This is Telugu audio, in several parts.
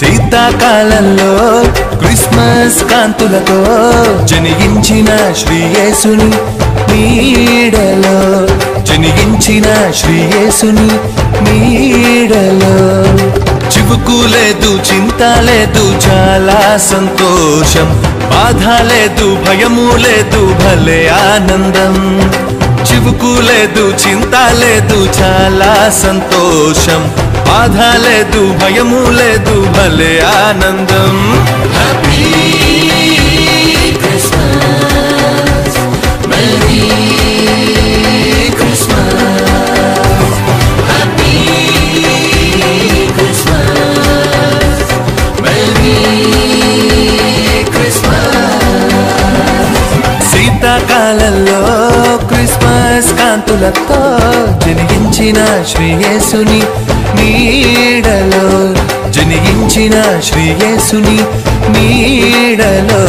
శీతాకాలంలో క్రిస్మస్ కాంతులతో జనిగించిన శ్రీయేసుని నీడలో. జనిగించిన శ్రీయేసుని నీడలో. చివుకు లేదు చింత లేదు చాలా సంతోషం. బాధ లేదు భయము లేదు భలే ఆనందం. చివుకు లేదు చింత లేదు చాలా సంతోషం. బాధ లేదు భయము లేదు భలే ఆనందం. హ్యాపీ కాలంలో క్రిస్మస్ కాంతులతో జనిగించిన శ్రీయేసుని నీడలో జనిగించిన శ్రీయేసుని నీడలో.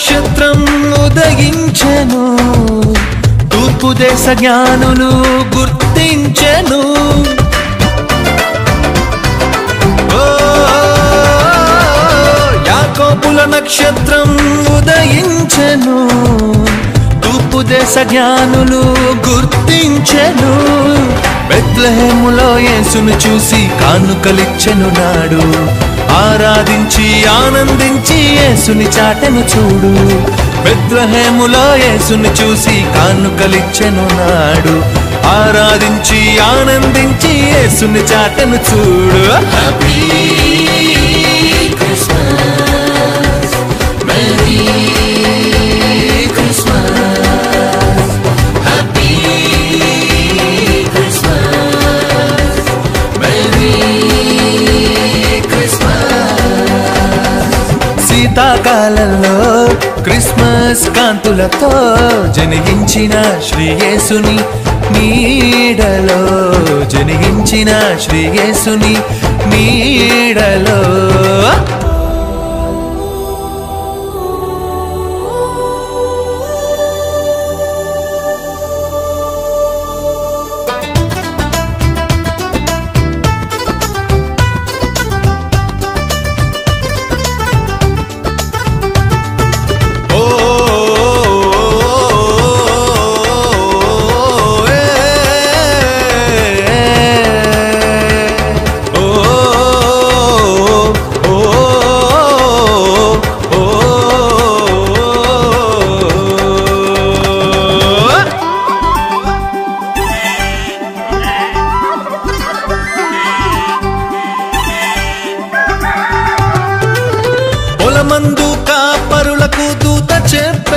నక్షత్రం ఉదయించెను. తూర్పు దేశ జ్ఞానులు గుర్తించెను. యాకోపుల నక్షత్రం ఉదయించెను. తూర్పు దేశ జ్ఞానులు గుర్తించెను. బెత్లహేములో యేసును చూసి కానుకలిచ్చెను నాడు. ఆరాధించి ఆనందించి యేసుని చాటను చూడు. బెత్లహేములో యేసుని చూసి కానుకలిచ్చెను నాడు. ఆరాధించి ఆనందించి యేసుని చాటను చూడు. హ్యాపీ క్రిస్మస్ కాలంలో క్రిస్మస్ కాంతులతో జనిగించిన శ్రీయేసుని నీడలో జనిగించిన శ్రీయేసుని నీడలో.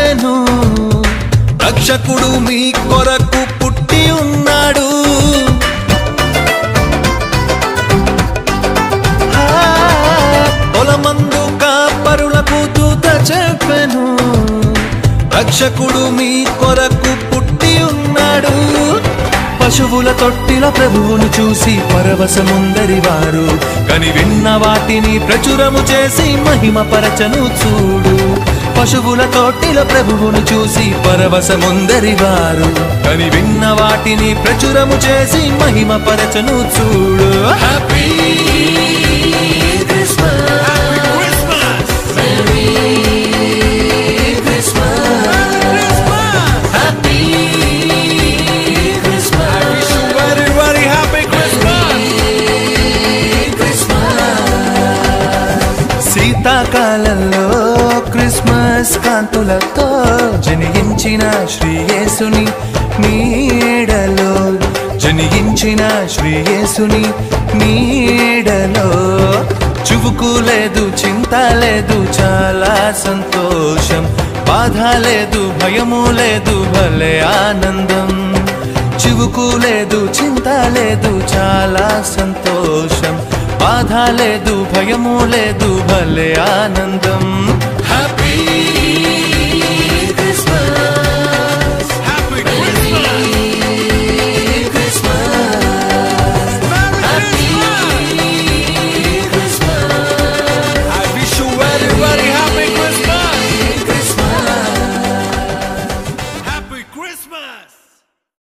చెప్పెను రక్షకుడు మీ కొరకు పుట్టి ఉన్నాడు. పొలమందు కాపరులకు దూత చెప్పెను. రక్షకుడు మీ కొరకు పుట్టి ఉన్నాడు. పశువుల తొట్టిల ప్రభువును చూసి పరవశముందరి వారు. కని విన్న వాటిని ప్రచురము చేసి మహిమ పరచను చూడు. పశువుల తొట్టిల ప్రభువును చూసి పరవశముందరి వారు. కని విన్న వాటిని ప్రచురము చేసి మహిమ పరచను చూడు. హ్యాపీ Everybody, జనిగించిన శ్రీయేసుని నీడలో జనిగించిన శ్రీయేసుని నీడలో చువుకు లేదు చింత లేదు చాలా సంతోషం బాధ లేదు భయము లేదు భలే ఆనందం. చివుకు లేదు చింత లేదు చాలా సంతోషం బాధ లేదు భయము లేదు భలే ఆనందం.